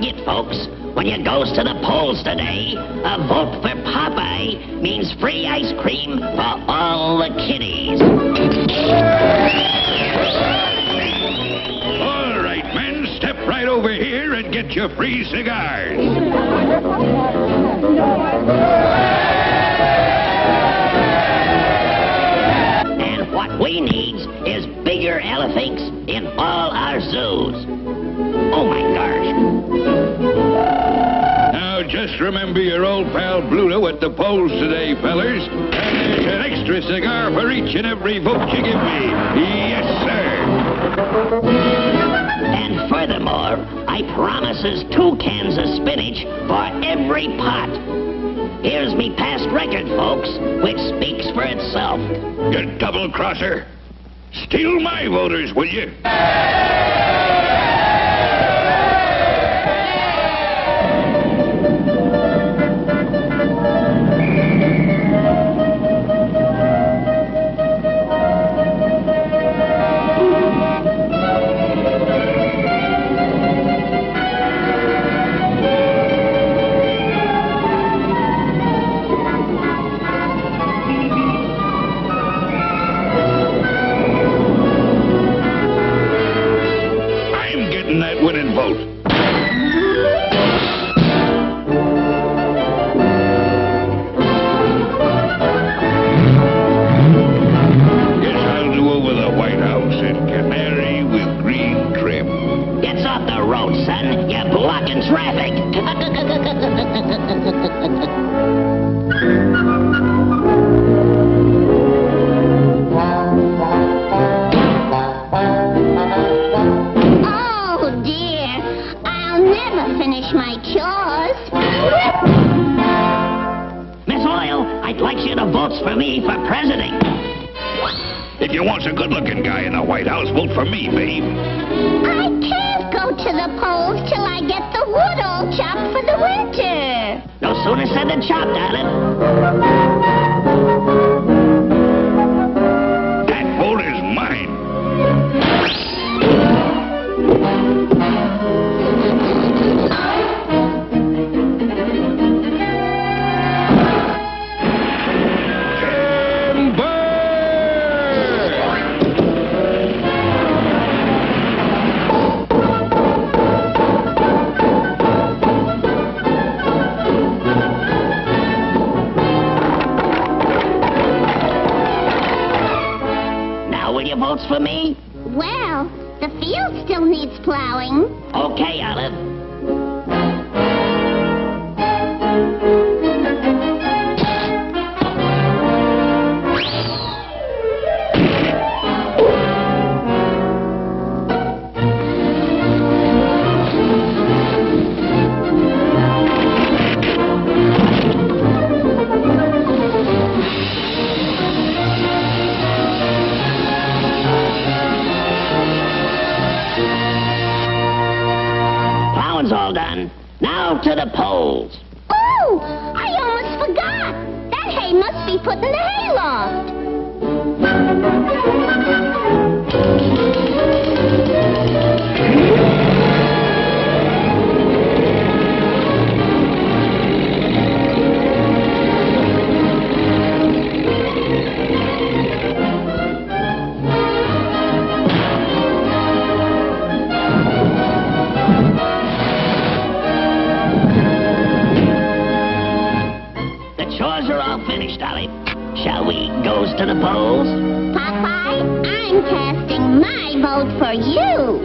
forget, folks. When you goes to the polls today, a vote for Popeye means free ice cream for all the kiddies. All right, men, step right over here and get your free cigars. And what we needs is bigger elephants in all our zoos. Just remember your old pal Bluto at the polls today, fellers. And there's an extra cigar for each and every vote you give me. Yes, sir. And furthermore, I promises two cans of spinach for every pot. Here's me past record, folks, which speaks for itself. You double crosser. Steal my voters, will you? Off the road, son. You're blocking traffic. Oh, dear. I'll never finish my chores. Miss Oyl, I'd like you to vote for me for president. If you want a good-looking guy in the White House, vote for me, babe. I can't go to the polls till I get the wood all chopped for the winter. No sooner said than chopped, darling. Now will you vote for me? Well, the field still needs plowing. Okay, Olive. To the polls. Oh, I almost forgot. That hay must be put in the hayloft. Chores are all finished, Olive. Shall we goes to the polls? Popeye, I'm casting my vote for you.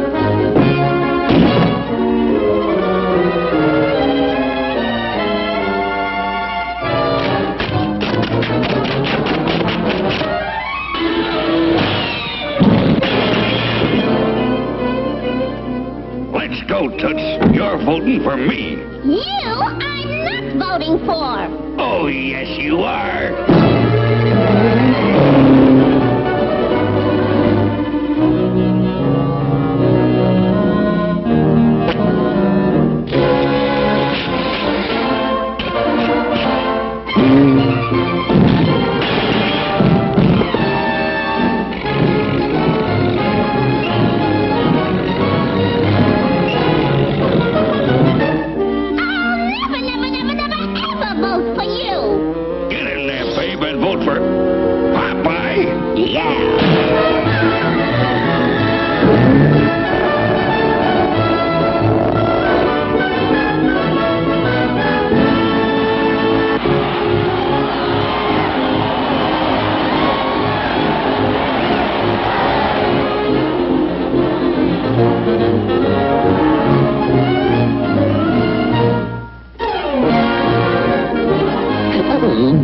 Let's go, Toots. You're voting for me. You, not voting for. Oh, yes, you are.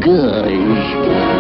Good.